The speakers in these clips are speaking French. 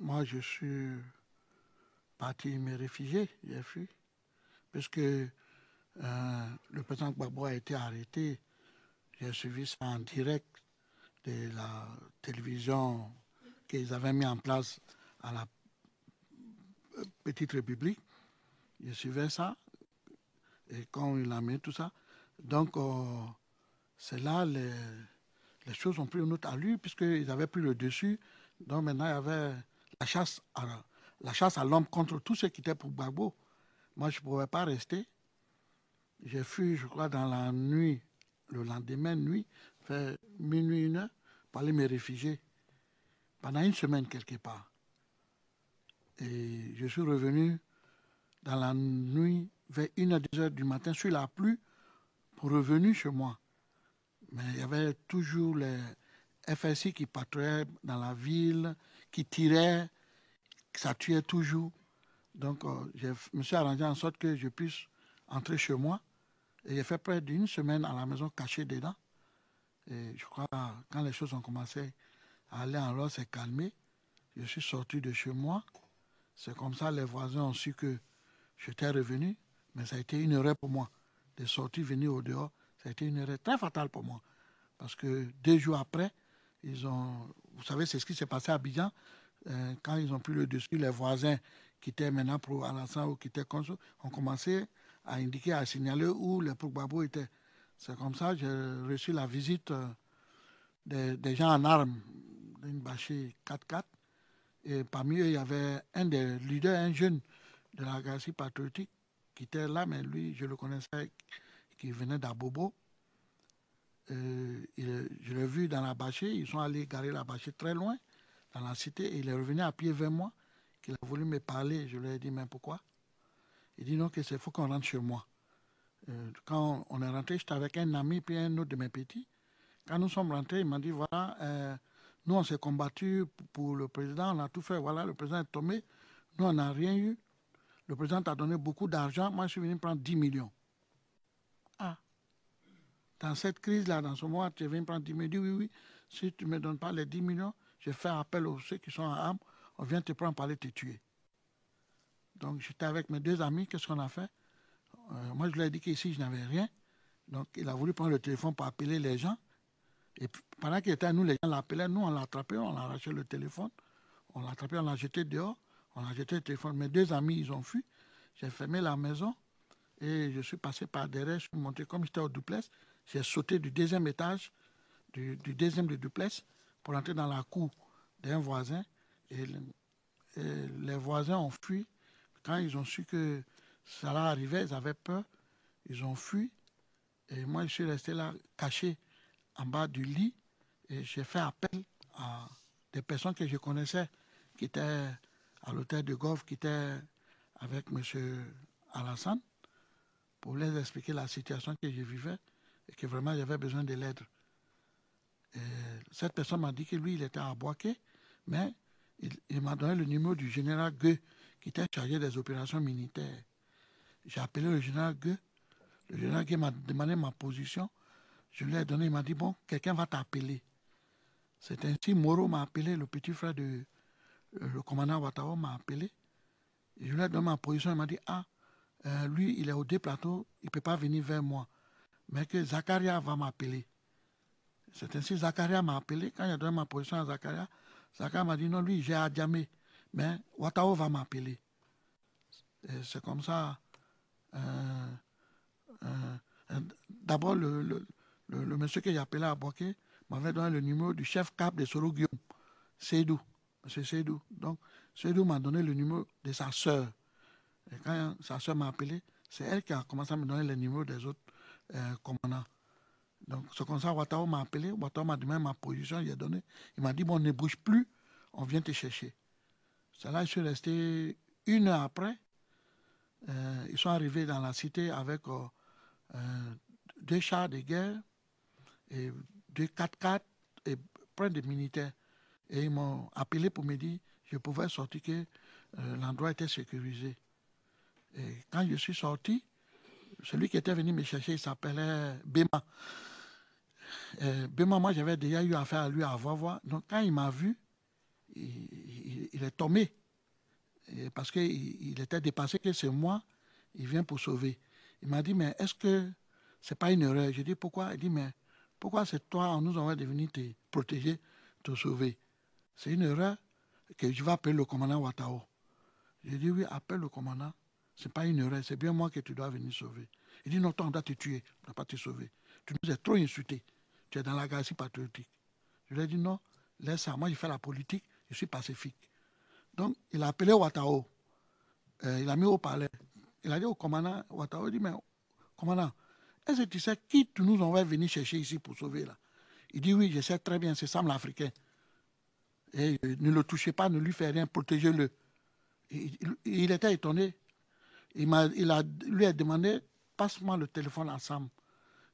moi, je suis parti me réfugier, j'ai fui, puisque euh, le président Gbagbo a été arrêté. J'ai suivi ça en direct de la télévision qu'ils avaient mis en place à la Petite République. Je suivais ça, et quand il a mis tout ça, donc euh, c'est là les, les choses ont pris une autre allure puisqu'ils avaient pris le dessus. Donc maintenant, il y avait la chasse à, à l'homme contre tous ceux qui étaient pour Gbagbo. Moi, je ne pouvais pas rester. J'ai fui, je crois, dans la nuit, le lendemain, nuit, fait minuit, une heure, pour aller me réfugier. Pendant une semaine, quelque part. Et je suis revenu dans la nuit, vers 1h, 2h du matin, sur la pluie, pour revenir chez moi. Mais il y avait toujours les FSI qui patrouillaient dans la ville, qui tiraient, ça tuait toujours. Donc, euh, je me suis arrangé en sorte que je puisse entrer chez moi. Et j'ai fait près d'une semaine à la maison cachée dedans. Et je crois quand les choses ont commencé à aller en l'ordre, c'est calmé. Je suis sorti de chez moi. C'est comme ça les voisins ont su que j'étais revenu. Mais ça a été une erreur pour moi de sortir, venir au dehors. Ça a été une erreur très fatale pour moi. Parce que deux jours après, ils ont. Vous savez, c'est ce qui s'est passé à Abidjan. Euh, quand ils ont pris le dessus, les voisins qui étaient maintenant pour Alassane ou qui étaient consul ont commencé à indiquer, à signaler où les Babo étaient. C'est comme ça que j'ai reçu la visite euh, des, gens en armes d'une bâchée 4-4. Et parmi eux, il y avait un des leaders, un jeune de la galaxie patriotique qui était là, mais lui, je le connaissais, qui venait d'Abobo. Euh, je l'ai vu dans la bâchée, ils sont allés garer la bâchée très loin, dans la cité, et il est revenu à pied vers moi, qu'il a voulu me parler. Je lui ai dit, mais pourquoi? Il dit non, que c'est faut qu'on rentre chez moi. Euh, quand on est rentré, j'étais avec un ami puis un autre de mes petits. Quand nous sommes rentrés, il m'a dit, voilà, euh, nous on s'est combattu pour le président, on a tout fait, voilà, le président est tombé, nous on n'a rien eu. Le président t'a donné beaucoup d'argent, moi je suis venu prendre 10 millions. Dans cette crise-là, dans ce moment, tu viens prendre 10 millions. Oui, oui, si tu ne me donnes pas les 10 millions, je fais appel aux ceux qui sont en armes, on vient te prendre pour aller te tuer. Donc j'étais avec mes deux amis, qu'est-ce qu'on a fait? Euh, Moi je lui ai dit qu'ici je n'avais rien. Donc il a voulu prendre le téléphone pour appeler les gens. Et pendant qu'il était à nous, les gens l'appelaient, nous on l'a attrapé, on a arraché le téléphone, on l'a attrapé, on l'a jeté dehors, on a jeté le téléphone. Mes deux amis, ils ont fui. J'ai fermé la maison et je suis passé par derrière, je suis monté comme j'étais au duplex. J'ai sauté du deuxième étage, du, deuxième de duplex, pour entrer dans la cour d'un voisin. Et, les voisins ont fui. Quand ils ont su que ça arrivait, ils avaient peur. Ils ont fui. Et moi, je suis resté là, caché en bas du lit. Et j'ai fait appel à des personnes que je connaissais, qui étaient à l'hôtel de golf, qui étaient avec M. Alassane, pour les expliquer la situation que je vivais et que vraiment j'avais besoin de l'aide. Cette personne m'a dit que lui, il était à Boaké, mais il, m'a donné le numéro du général Gueux, qui était chargé des opérations militaires. J'ai appelé le général Gueux. Le général Gueux m'a demandé ma position. Je lui ai donné, il m'a dit, bon, quelqu'un va t'appeler. C'est ainsi, Moro m'a appelé, le petit frère de le commandant Ouattara m'a appelé. je lui ai donné ma position, il m'a dit, ah, euh, lui, il est au deux plateaux, il ne peut pas venir vers moi mais que Zacharia va m'appeler. C'est ainsi Zacharia m'a appelé. Quand j'ai donné ma position à Zacharia, Zacharia m'a dit non, lui, j'ai à Djamé, mais Watao va m'appeler. C'est comme ça. Euh, euh, d'abord, le, monsieur que j'ai appelé à Boké m'avait donné le numéro du chef cap de Soro Guillaume, Seydou. Monsieur Seydou. Donc, Seydou m'a donné le numéro de sa sœur. Et quand sa sœur m'a appelé, c'est elle qui a commencé à me donner le numéro des autres euh, commandant. Donc, c'est comme ça, Ouattara m'a appelé, Ouattara m'a demandé ma position, il a donné. Il m'a dit, bon, ne bouge plus, on vient te chercher. C'est là je suis resté une heure après. Euh, ils sont arrivés dans la cité avec euh, deux chars de guerre, et deux 4x4 et plein de militaires. Et ils m'ont appelé pour me dire je pouvais sortir que l'endroit était sécurisé. Quand je suis sorti, celui qui était venu me chercher, il s'appelait Bema. Bema, moi, j'avais déjà eu affaire à lui à voir. Donc, quand il m'a vu, il, est tombé. parce qu'il il était dépassé que c'est moi, il vient pour sauver. Il m'a dit, mais est-ce que c'est pas une erreur? J'ai dit, pourquoi? Il dit, mais pourquoi c'est toi, nous avons devenu te protéger, te sauver? C'est une erreur que je vais appeler le commandant Watao. J'ai dit, oui, appelle le commandant. Ce n'est pas une erreur, c'est bien moi que tu dois venir sauver. Il dit, non, toi, on doit te tuer, on ne doit pas te sauver. Tu nous as trop insultés. Tu es dans la galaxie patriotique. Je lui ai dit, non, laisse ça. Moi, je fais la politique, je suis pacifique. Donc, il a appelé Watao. Euh, il a mis au palais. Il a dit au commandant, Watao, il dit, mais commandant, est-ce que tu sais qui tu nous envoie venir chercher ici pour sauver là? Il dit, oui, je sais très bien, c'est Sam l'Africain. Et euh, ne le touchez pas, ne lui faites rien, protégez-le. Il, était étonné. Il m'a, il a, lui a demandé, passe-moi le téléphone à Sam.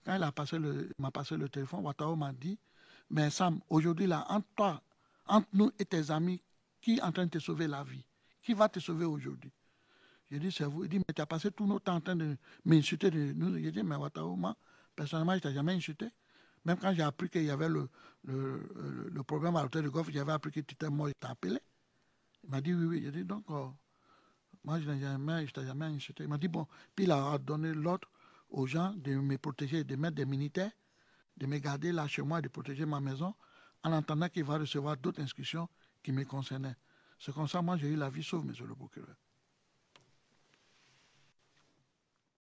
Quand il a passé m'a passé le téléphone, Watao m'a dit, mais Sam, aujourd'hui là, entre toi, entre nous et tes amis, qui est en train de te sauver la vie? Qui va te sauver aujourd'hui? J'ai dit, c'est vous. Il dit, mais tu as passé tout notre temps en train de m'insulter. De nous. J'ai dit, mais Watao, moi, personnellement, je ne t'ai jamais insulté. Même quand j'ai appris qu'il y avait le, le, problème à l'hôtel de golf, j'avais appris que tu étais mort, il t'a appelé. Il m'a dit oui, oui. J'ai dit donc, oh, moi je n'ai jamais, je t'ai jamais insulté. Il m'a dit bon, puis il a donné l'ordre aux gens de me protéger, de mettre des militaires, de me garder là chez moi, de protéger ma maison, en entendant qu'il va recevoir d'autres inscriptions qui me concernaient. C'est comme ça, moi j'ai eu la vie sauve, monsieur le procureur.